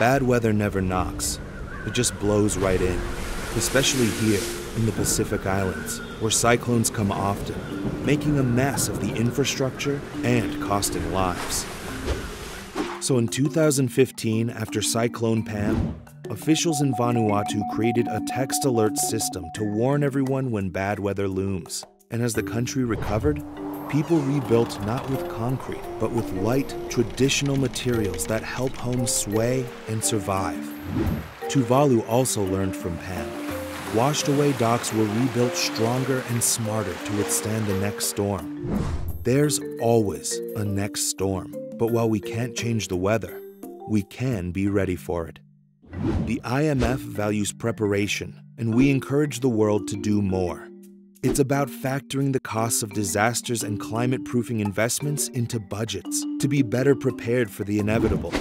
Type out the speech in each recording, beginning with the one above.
Bad weather never knocks, it just blows right in, especially here in the Pacific Islands, where cyclones come often, making a mess of the infrastructure and costing lives. So in 2015, after Cyclone Pam, officials in Vanuatu created a text alert system to warn everyone when bad weather looms. And as the country recovered, people rebuilt not with concrete, but with light, traditional materials that help homes sway and survive. Tuvalu also learned from Pam. Washed away docks were rebuilt stronger and smarter to withstand the next storm. There's always a next storm, but while we can't change the weather, we can be ready for it. The IMF values preparation, and we encourage the world to do more. It's about factoring the costs of disasters and climate proofing investments into budgets to be better prepared for the inevitable,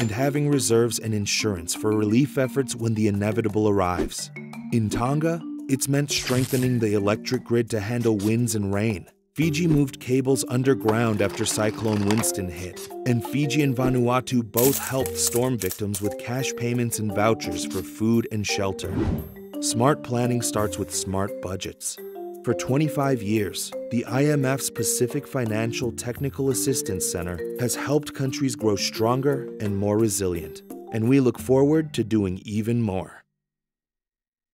and having reserves and insurance for relief efforts when the inevitable arrives. In Tonga, it's meant strengthening the electric grid to handle winds and rain. Fiji moved cables underground after Cyclone Winston hit, and Fiji and Vanuatu both helped storm victims with cash payments and vouchers for food and shelter. Smart planning starts with smart budgets. For 25 years, the IMF's Pacific Financial Technical Assistance Center has helped countries grow stronger and more resilient, and we look forward to doing even more.